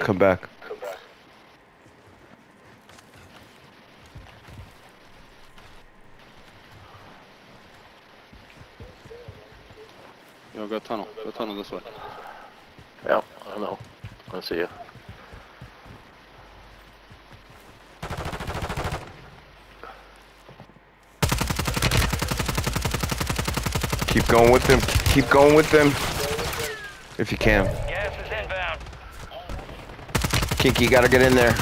Come back. Yo, go tunnel. Go tunnel this way. Yeah, I know. I see you. Keep going with them. Keep going with them. If you can. Gas is inbound. Kinky, you gotta get in there.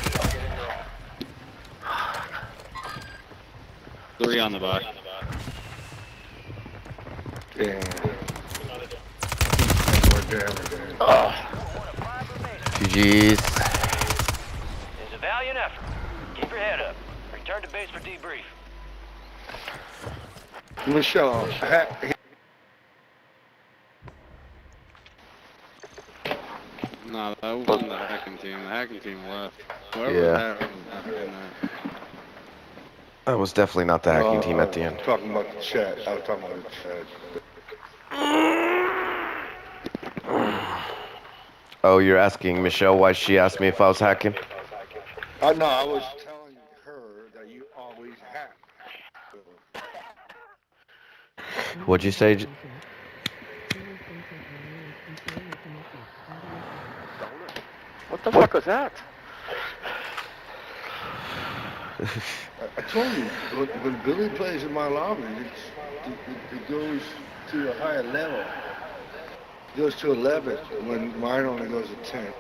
Three on the back. Damn. Oh. GG's. It's a valiant effort. Keep your head up. Return to base for debrief. Michelle, ha- Nah, that wasn't the hacking team. The hacking team left. Whoever Yeah. was hacking was in. That was definitely not the hacking team at the uh, end. Talking about the chat. I was talking about the chat. Oh, you're asking Michelle why she asked me if I was hacking? I know. I was telling her that you always hack. What'd you say? What the fuck was that? I, told you when, when Billy plays in my lobby, it, it goes to a higher level. It goes to 11 when mine only goes to 10.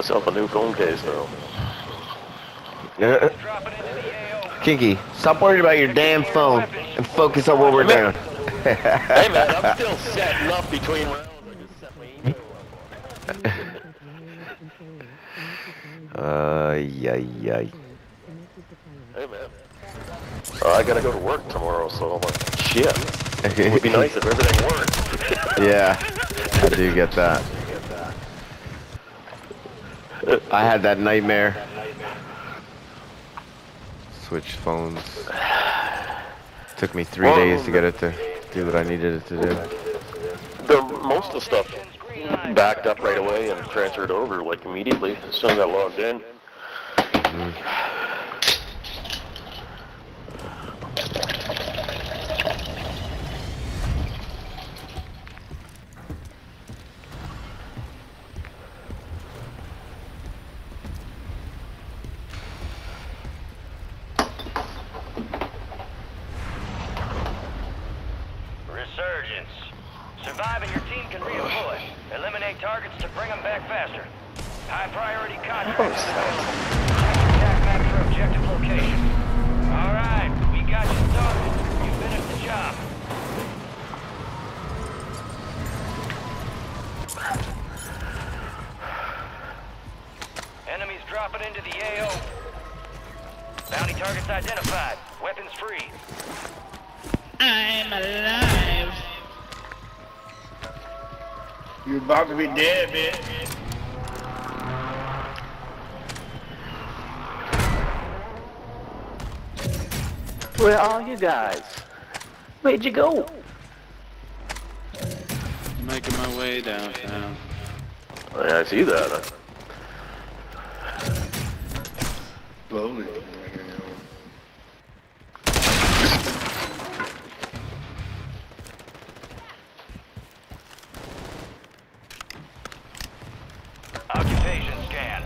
Myself a new phone case though. Yeah. Dropping into the AO. Kinky, stop worrying about your damn phone and focus on what we're doing. Hey man, I'm still setting up between rounds. I just set my email. Uh, yay, yay. Hey man. Uh, I gotta go to work tomorrow, so I'm like, shit. It would be nice if everything worked. Yeah, I do get that. I had that nightmare. Switch phones. Took me three Well, days to get it to do what I needed it to do. The most of the stuff backed up right away and transferred over like immediately as soon as I logged in. Resurgence. Survive and your team can redeploy. Eliminate targets to bring them back faster. High priority contracts available. Attack map for objective location. All right, we got you started. You finished the job. Enemies dropping into the AO. Bounty targets identified. Weapons free. I'm alive. You're about to be dead, bitch. Where are you guys? Where'd you go? Making my way downtown. Oh, yeah, I see that. Slowly. Occupation scan.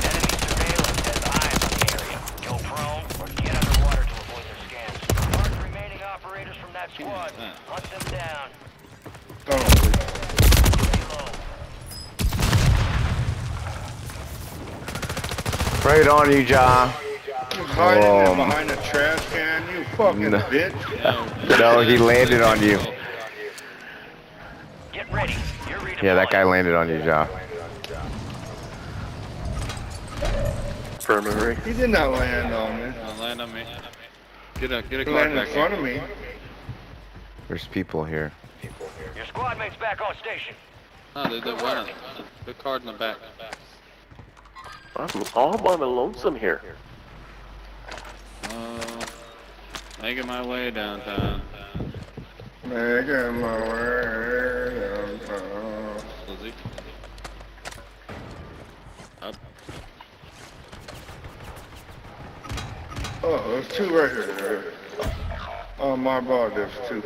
Enemy surveillance has eyes on the area. Go prone or get underwater to avoid their scans. Mark remaining operators from that squad. Hunt them down. Oh, Stay low. Right on you, John. was hiding Um, behind a trash can, you fucking no. bitch. No. No, he landed on you. Get ready. You're redeploying. Yeah, that guy landed on you, John. Infirmary. He did not land on me. Don't land on me. Get a get a He car back in front of me. There's people here. Your squad mate's back on station. No, they're, they're running. The card in the back. I'm all by my lonesome here. Uh, making my way downtown. Making my way downtown. Lizzie. Up. Oh, there's two right here. On my bar, there's two.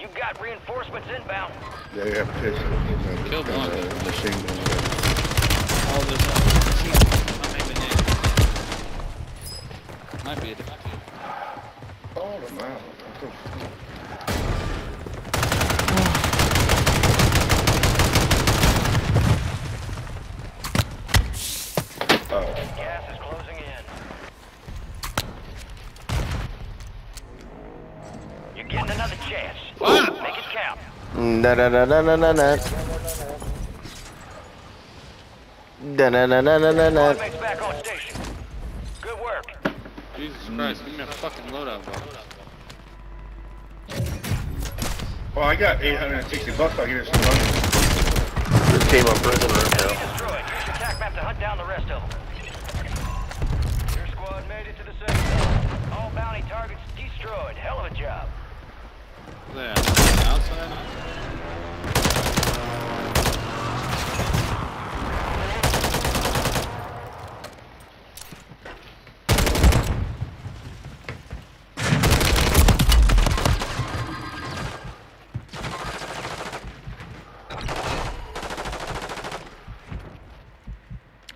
You got reinforcements inbound. They have pistols. Killed one. Machine guns. All this up. I'm aiming in. Might be a different the? Oh, it count. Da da da da da da da. Da da da da da I got 860 bucks. I'll give you some money. Just came on prison right now. destroyed. Use your tac map to hunt down the rest of them. Your squad made it to the safe zone. All bounty targets destroyed. Hell of a job. There, outside.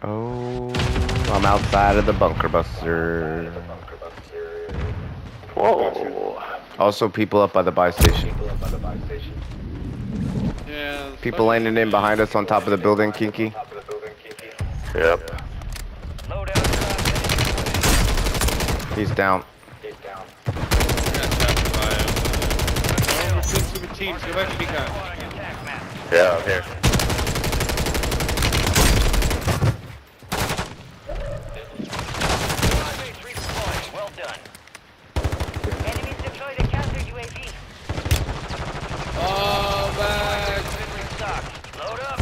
Oh, I'm outside of the bunker buster. Whoa. Also, people up by the buy station. Yeah. People landing in behind us on top of the building, Kinky. Yep. Loadout drop. He's down. Got tapped by him. Oh, two super teams. Go back to Beacon. Attack map. Yeah, I'm here. Squad mates redeployed. Well done. Enemies deployed a counter UAV. Oh, back. Been restocked. Load up.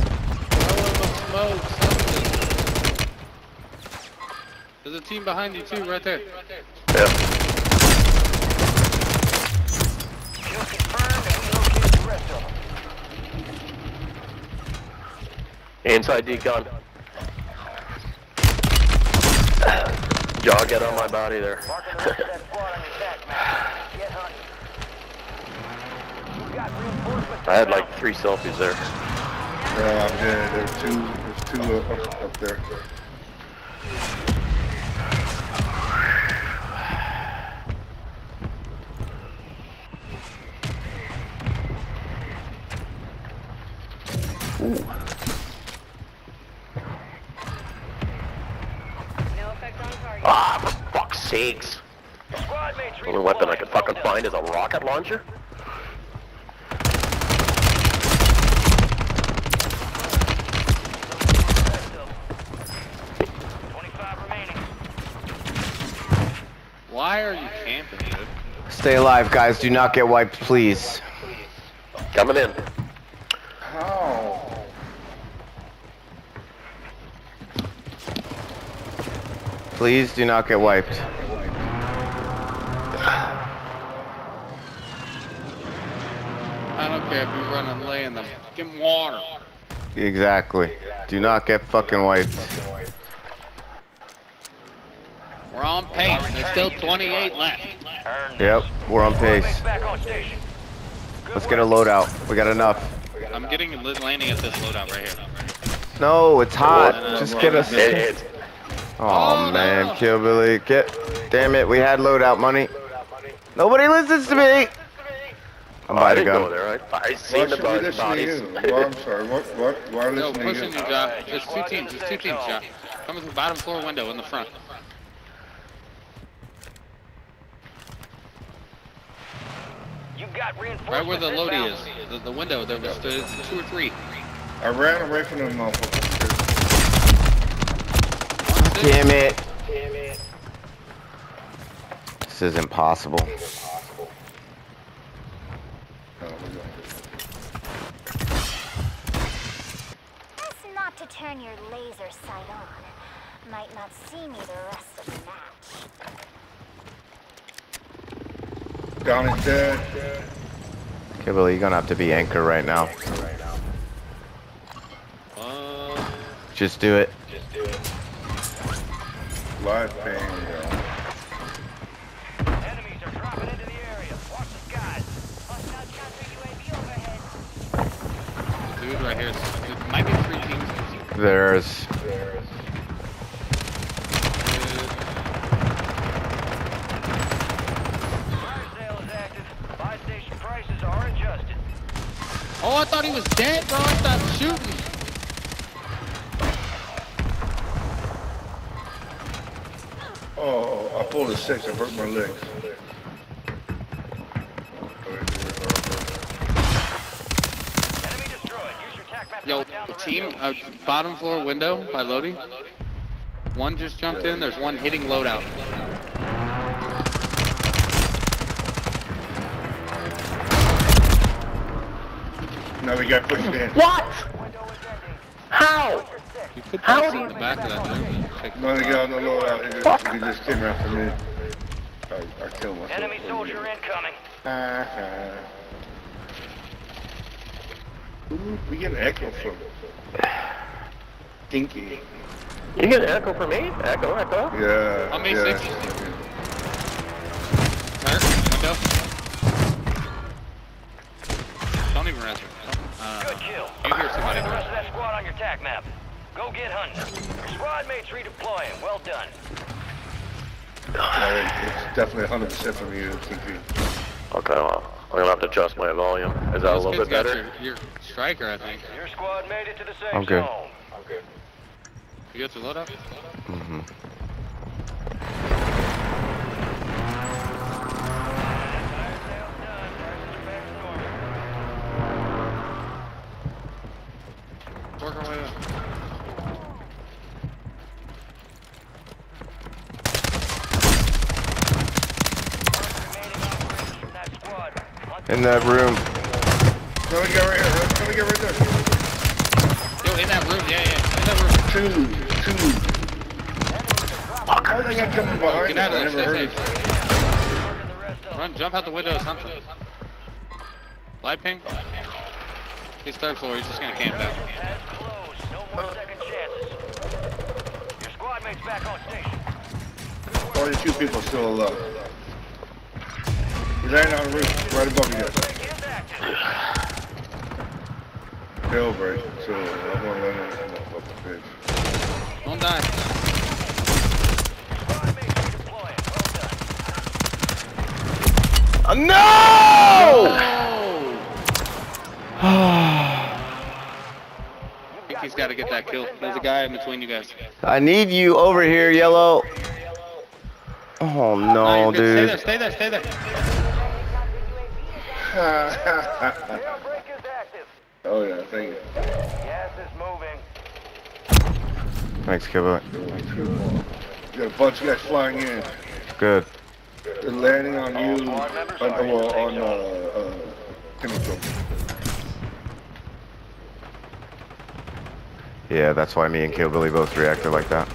Throw him a smoke, something. There's a team behind you too, right there. Yeah. Kill confirmed and we located the rest of them. Inside decon. Jaw, get on my body there. The rest of that squad on your tac map. Get hunting. You got reinforcements I had like three selfies there. Yeah, I'm dead. There's two. There's two up, up there. No effect on target. Ah, for fuck's sakes. The only weapon I can fucking Well find is a rocket launcher? Rest of them. 25 remaining. Why are you camping, dude? Stay alive, guys. Do not get wiped, please. Coming in. How? Please do not get wiped. I don't care if you run and lay in the fucking water. Exactly. Do not get fucking wiped. We're on pace. There's still 28 left. Yep, we're on pace. mates back on station. Good Let's get a work. loadout. We got enough. I'm getting landing at this loadout right here. No, it's hot. Just get us. Oh, oh man, kill Billy. Get damn it, we had loadout money. Nobody listens to me. I'm oh, by the gun. There. I, see the bodies. Well, I'm sorry. What? What? Why no, pushing you, Josh. There's two teams. There's two teams, Josh. Coming from the bottom floor window in the front. You got Right where the loadie is. The, the window. There's two or three. I ran away from them. motherfucker. One stick. Damn it. This is impossible. Oh, we're going. Best not to turn your laser sight on. Might not see me the rest of the match. Down is dead. Okay, Billy, you're gonna have to be anchor right now. Just do it. Live pain, yo. Enemies are dropping into the area. Watch the skies. Hostile counter UAV overhead. dude right here. It might be three teams. There's. Fire sale is active. Buy station prices are adjusted. Oh, I thought he was dead, bro. I stopped shooting. I pulled a six. I broke my legs. Enemy destroyed. Use your tac map to Yo, hunt down the team, uh, bottom floor window by Lodi. One just jumped in. There's one hitting loadout. Now we got pushed in. What? How? You could How pass do in you- the back of that room. Check- No, they got on the loadout. He just, he just came after me. I, I killed myself. Enemy soldier incoming. Uh-huh. Ooh, we get an echo from Dinky. You get an echo from me? Echo, echo? Yeah. How many yeah. six? Hurt. Window. Don't even answer. Uh, Good kill. you hear somebody. The rest of that squad on your tac map. Go get hunting. Squad mates redeploying. Well done. Yeah, it's definitely 100% from you, Dinky. Okay, well, I'm gonna have to adjust my volume. Is that a little bit got better? Your, your striker, I think. Your squad made it to the safe I'm good. zone. You got your loadout? hmm Fire In that room. Let me get right here. Let me get right there. Yo, in that room. Yeah, yeah. In that room. Two. Two. How they got coming behind Get out of there. Stay safe. it. the rest of Run, jump out the window or something. Light ping. He's third floor. He's just gonna camp out. has. No more second chances. Your squad mates back on station. Only two people still alive. He's laying on the roof, right above you. Break is So I'm gonna let him motherfucking bitch. Don't die. Squad mates redeploying. Well done. Uh, no! I think he's got to get that kill. There's a guy in between you guys. I need you over here, yellow. Oh No, no, dude. Stay there. Stay there. Stay there. Jailbreak is active. oh yeah, thank you. Gas is moving. Thanks, Kibble. Got a bunch of guys flying in. Good. They're landing on you, on, well, on, uh, uh, chemical. Yeah, that's why me and Kill Billy both reacted like that.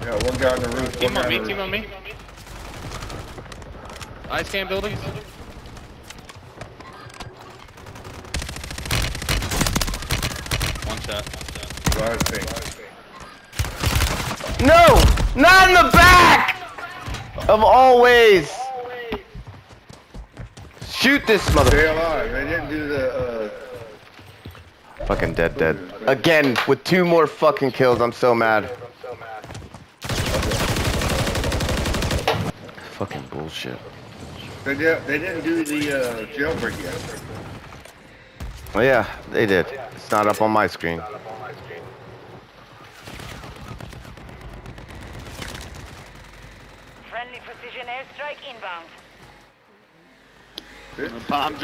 Yeah, one guy on the roof, Team on on me. Team on me. Ice can buildings. One shot. Live ping. No! Not in the back! Of all ways! Shoot this mother. Stay alive. They didn't do the, uh, Fucking dead, dead. Again, with two more fucking kills, I'm so mad. Fucking bullshit. they, did, they didn't do the, uh, jailbreak yet. Well, yeah, they did. It's not up on my screen. Friendly precision airstrike inbound. Bomb drone.